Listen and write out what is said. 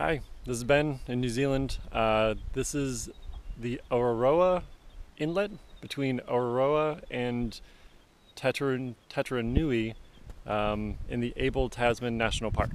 Hi, this is Ben in New Zealand. Uh, this is the Awaroa Inlet between Awaroa and Totaranui um, in the Abel Tasman National Park.